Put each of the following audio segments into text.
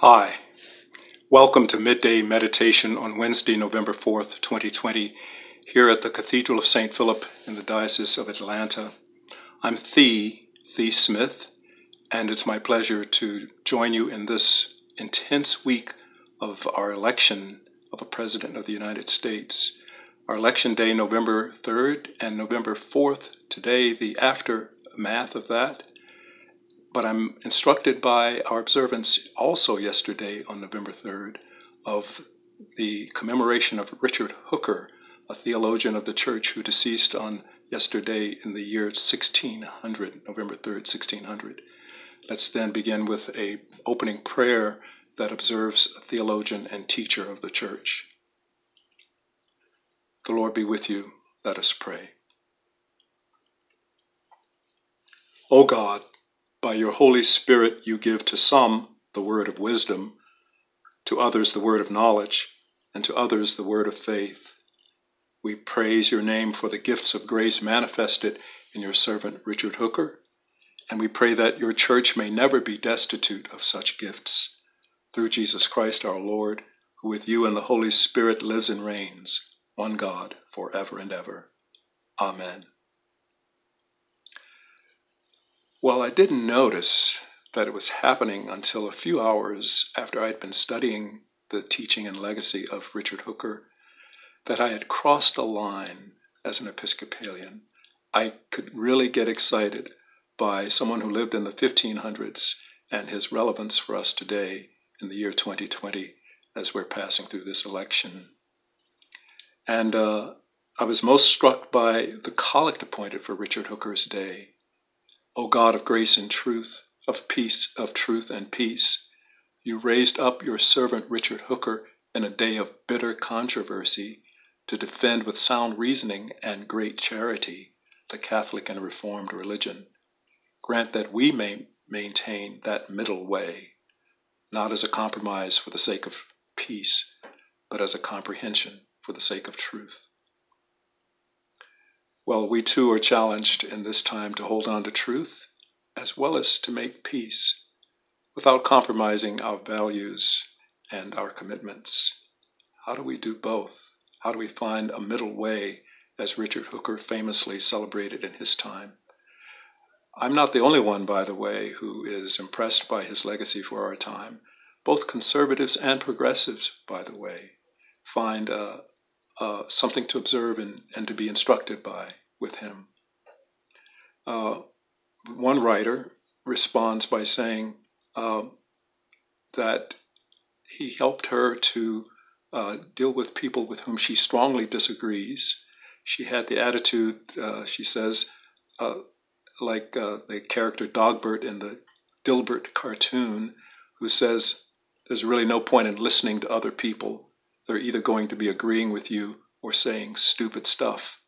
Hi. Welcome to Midday Meditation on Wednesday, November 4th, 2020, here at the Cathedral of St. Philip in the Diocese of Atlanta. I'm Thee, Thee Smith, and it's my pleasure to join you in this intense week of our election of a President of the United States. Our election day, November 3rd and November 4th, today, the aftermath of that but I'm instructed by our observance also yesterday on November 3rd of the commemoration of Richard Hooker, a theologian of the church who deceased on yesterday in the year 1600, November 3rd, 1600. Let's then begin with a opening prayer that observes a theologian and teacher of the church. The Lord be with you. Let us pray. O God, by your Holy Spirit, you give to some the word of wisdom, to others the word of knowledge, and to others the word of faith. We praise your name for the gifts of grace manifested in your servant Richard Hooker, and we pray that your church may never be destitute of such gifts. Through Jesus Christ our Lord, who with you and the Holy Spirit lives and reigns, one God, for ever and ever. Amen. Well, I didn't notice that it was happening until a few hours after I'd been studying the teaching and legacy of Richard Hooker that I had crossed a line as an Episcopalian. I could really get excited by someone who lived in the 1500s and his relevance for us today in the year 2020 as we're passing through this election. And uh, I was most struck by the collect appointed for Richard Hooker's day. O God of grace and truth, of peace, of truth and peace, you raised up your servant Richard Hooker in a day of bitter controversy to defend with sound reasoning and great charity the Catholic and Reformed religion. Grant that we may maintain that middle way, not as a compromise for the sake of peace, but as a comprehension for the sake of truth. Well, we too are challenged in this time to hold on to truth as well as to make peace without compromising our values and our commitments. How do we do both? How do we find a middle way, as Richard Hooker famously celebrated in his time? I'm not the only one, by the way, who is impressed by his legacy for our time. Both conservatives and progressives, by the way, find uh, uh, something to observe and, and to be instructed by with him. Uh, one writer responds by saying uh, that he helped her to uh, deal with people with whom she strongly disagrees. She had the attitude, uh, she says, uh, like the character Dogbert in the Dilbert cartoon, who says, There's really no point in listening to other people they're either going to be agreeing with you or saying stupid stuff.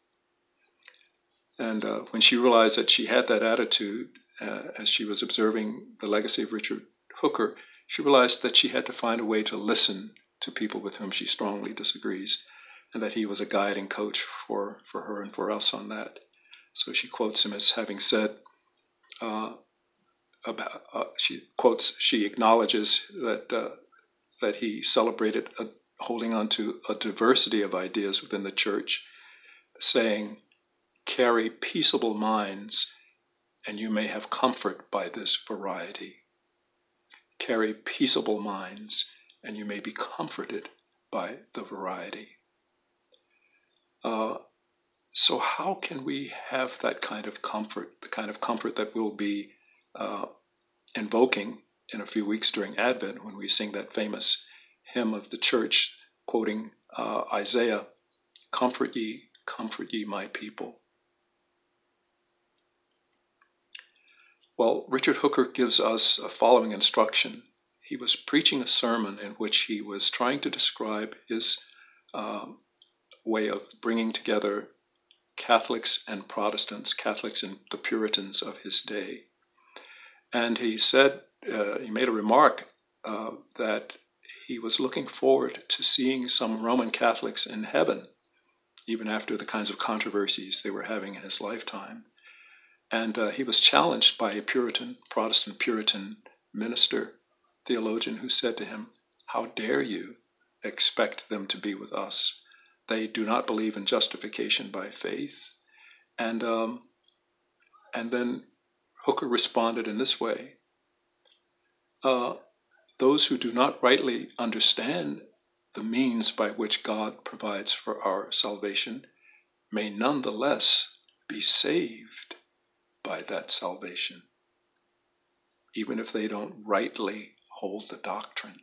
And uh, when she realized that she had that attitude uh, as she was observing the legacy of Richard Hooker, she realized that she had to find a way to listen to people with whom she strongly disagrees, and that he was a guiding coach for, for her and for us on that. So she quotes him as having said, uh, about, uh, she quotes, she acknowledges that, uh, that he celebrated a holding on to a diversity of ideas within the church, saying, Carry peaceable minds, and you may have comfort by this variety. Carry peaceable minds, and you may be comforted by the variety. Uh, so, how can we have that kind of comfort, the kind of comfort that we'll be uh, invoking in a few weeks during Advent when we sing that famous hymn of the church, quoting uh, Isaiah Comfort ye, comfort ye, my people. Well, Richard Hooker gives us a following instruction. He was preaching a sermon in which he was trying to describe his uh, way of bringing together Catholics and Protestants, Catholics and the Puritans of his day. And he said, uh, he made a remark uh, that he was looking forward to seeing some Roman Catholics in heaven, even after the kinds of controversies they were having in his lifetime. And uh, he was challenged by a Puritan, Protestant Puritan minister theologian who said to him, How dare you expect them to be with us? They do not believe in justification by faith. And, um, and then Hooker responded in this way uh, Those who do not rightly understand the means by which God provides for our salvation may nonetheless be saved by that salvation, even if they don't rightly hold the doctrine.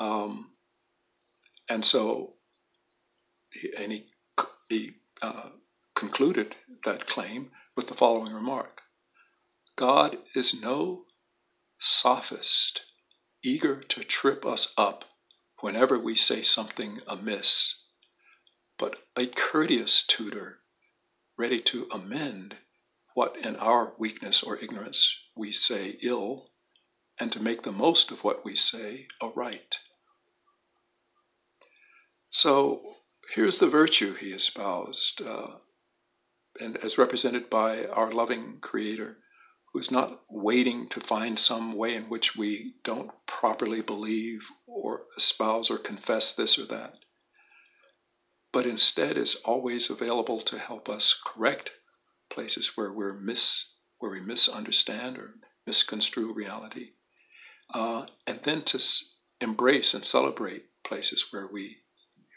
Um, and so, and he, he uh, concluded that claim with the following remark God is no sophist, eager to trip us up whenever we say something amiss, but a courteous tutor, ready to amend what in our weakness or ignorance we say ill, and to make the most of what we say aright. So here's the virtue he espoused, uh, and as represented by our loving Creator, who is not waiting to find some way in which we don't properly believe or espouse or confess this or that, but instead is always available to help us correct places where we're mis where we misunderstand or misconstrue reality, uh, and then to s- embrace and celebrate places where we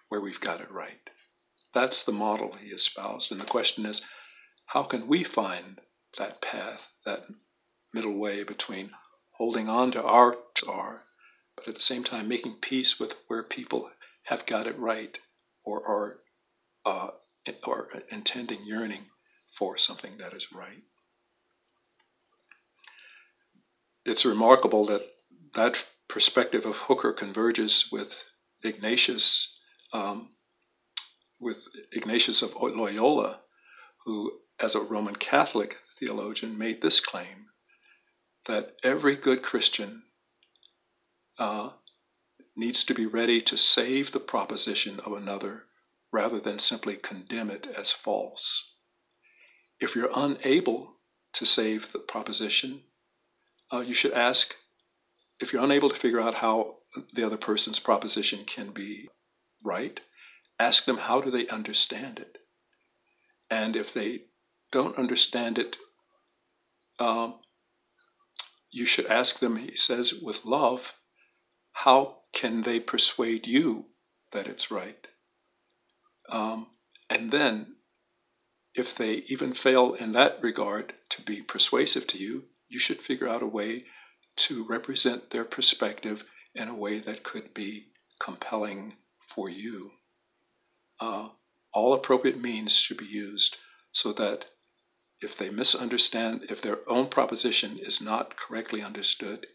where we've got it right. That's the model he espoused, and the question is, how can we find that path, that middle way between holding on to our are, but at the same time making peace with where people have got it right or are uh, or intending yearning for something that is right. It's remarkable that that perspective of Hooker converges with Ignatius, um, with Ignatius of Loyola, who, as a Roman Catholic theologian, made this claim that every good Christian uh, needs to be ready to save the proposition of another rather than simply condemn it as false. If you're unable to save the proposition, uh, you should ask if you're unable to figure out how the other person's proposition can be right, ask them how do they understand it. And if they don't understand it, um, you should ask them, he says, with love, how can they persuade you that it's right? Um, and then, if they even fail in that regard to be persuasive to you, you should figure out a way to represent their perspective in a way that could be compelling for you. Uh, all appropriate means should be used so that if they misunderstand, if their own proposition is not correctly understood,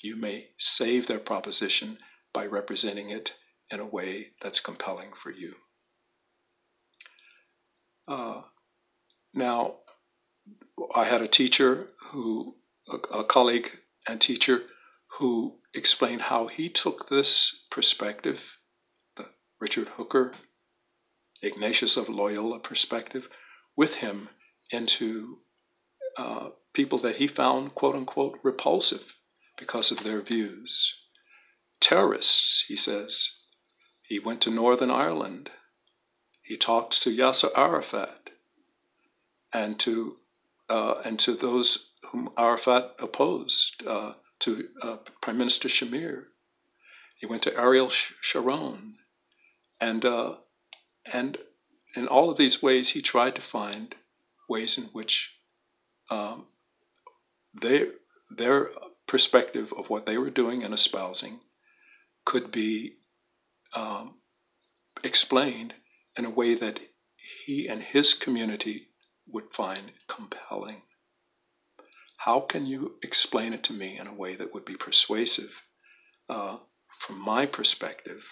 you may save their proposition by representing it in a way that's compelling for you. Uh, now, I had a teacher who, a, a colleague and teacher, who explained how he took this perspective, the Richard Hooker, Ignatius of Loyola perspective, with him into uh, people that he found, quote unquote, repulsive because of their views. Terrorists, he says. He went to Northern Ireland. He talked to Yasser Arafat and to uh, and to those whom Arafat opposed, uh, to uh, Prime Minister Shamir. He went to Ariel Sharon, and uh, and in all of these ways, he tried to find ways in which um, they, their perspective of what they were doing and espousing could be um, explained in a way that he and his community would find compelling. How can you explain it to me in a way that would be persuasive uh, from my perspective,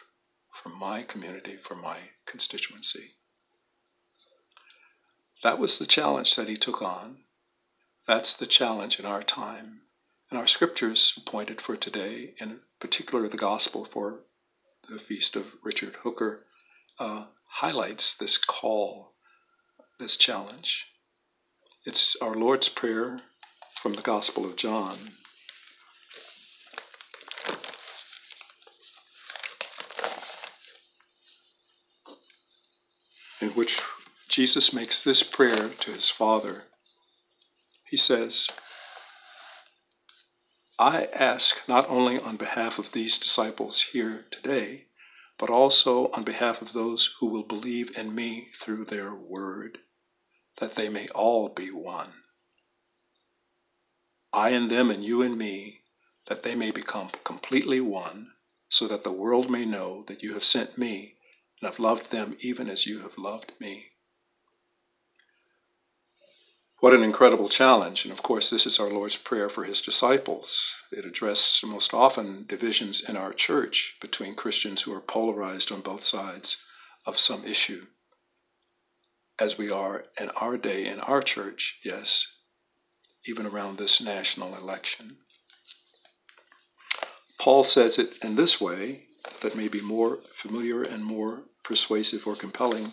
from my community, from my constituency? That was the challenge that he took on. That's the challenge in our time. And our scriptures pointed for today, in particular the gospel for the feast of Richard Hooker, uh, highlights this call, this challenge. It's our Lord's Prayer from the Gospel of John. in which Jesus makes this prayer to his Father. He says, I ask not only on behalf of these disciples here today, but also on behalf of those who will believe in me through their word, that they may all be one. I and them and you and me, that they may become completely one, so that the world may know that you have sent me and have loved them even as you have loved me. What an incredible challenge. And of course, this is our Lord's prayer for his disciples. It addresses most often divisions in our church between Christians who are polarized on both sides of some issue. As we are in our day in our church, yes, even around this national election. Paul says it in this way that may be more familiar and more persuasive or compelling.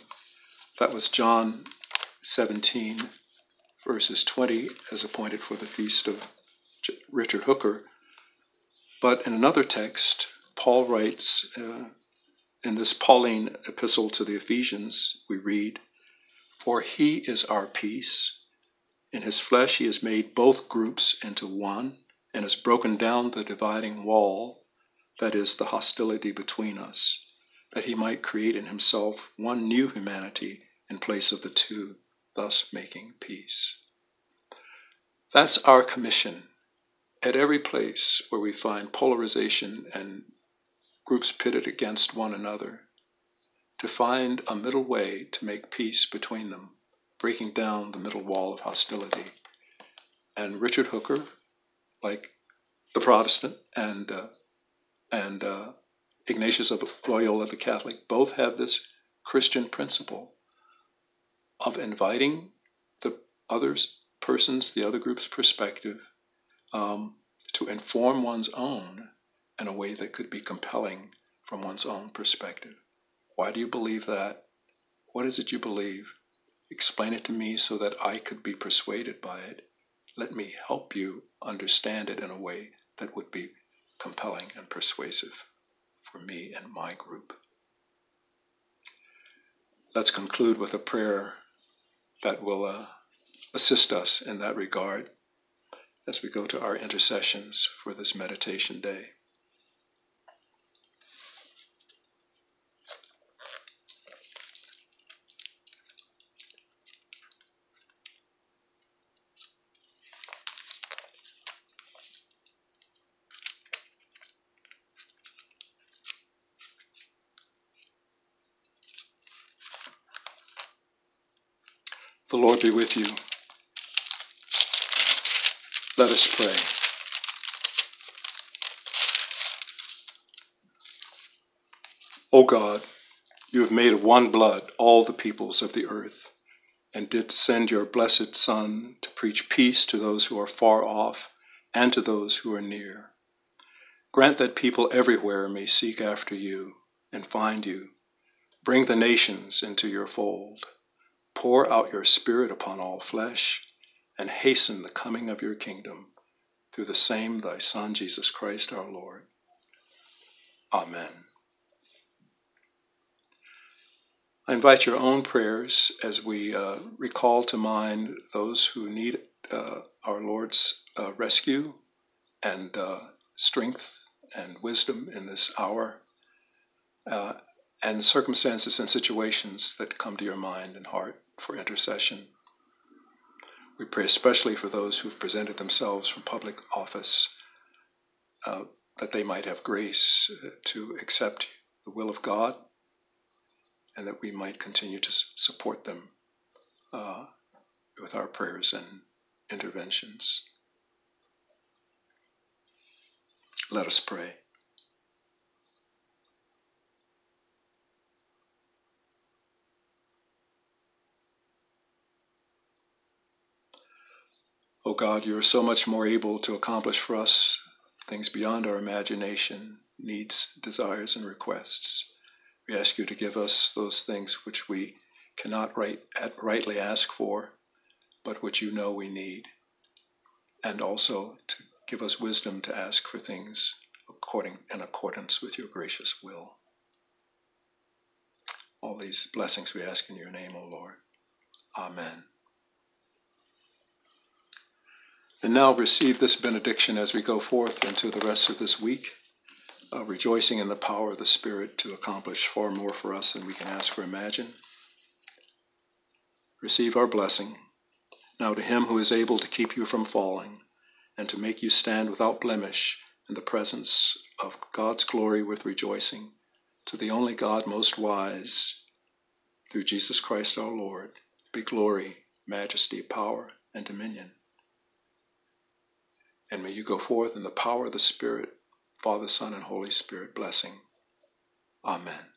That was John 17, verses 20, as appointed for the feast of Richard Hooker. But in another text, Paul writes uh, in this Pauline epistle to the Ephesians, we read, For he is our peace. In his flesh, he has made both groups into one and has broken down the dividing wall, that is, the hostility between us, that he might create in himself one new humanity in place of the two thus making peace. That's our commission. At every place where we find polarization and groups pitted against one another, to find a middle way to make peace between them, breaking down the middle wall of hostility. And Richard Hooker, like the Protestant and uh, and uh, Ignatius of Loyola, the Catholic, both have this Christian principle of inviting the other persons, the other group's perspective, um, to inform one's own in a way that could be compelling from one's own perspective. Why do you believe that? What is it you believe? Explain it to me so that I could be persuaded by it. Let me help you understand it in a way that would be compelling and persuasive for me and my group. Let's conclude with a prayer that will uh, assist us in that regard as we go to our intercessions for this meditation day. The Lord be with you. Let us pray. O God, you have made of one blood all the peoples of the earth, and did send your blessed Son to preach peace to those who are far off and to those who are near. Grant that people everywhere may seek after you and find you. Bring the nations into your fold. Pour out your Spirit upon all flesh, and hasten the coming of your kingdom through the same thy Son, Jesus Christ our Lord. Amen. I invite your own prayers as we uh, recall to mind those who need uh, our Lord's uh, rescue and uh, strength and wisdom in this hour, uh, and circumstances and situations that come to your mind and heart for intercession. We pray especially for those who've presented themselves for public office, uh, that they might have grace uh, to accept the will of God, and that we might continue to support them uh, with our prayers and interventions. Let us pray. O oh God, you are so much more able to accomplish for us things beyond our imagination, needs, desires, and requests. We ask you to give us those things which we cannot right, rightly ask for, but which you know we need, and also to give us wisdom to ask for things according in accordance with your gracious will. All these blessings we ask in your name, O Lord. Amen. And now receive this benediction as we go forth into the rest of this week, uh, rejoicing in the power of the Spirit to accomplish far more for us than we can ask or imagine. Receive our blessing. Now to him who is able to keep you from falling and to make you stand without blemish in the presence of God's glory with rejoicing, to the only God most wise, through Jesus Christ our Lord, be glory, majesty, power, and dominion and may you go forth in the power of the Spirit, Father, Son, and Holy Spirit blessing. Amen.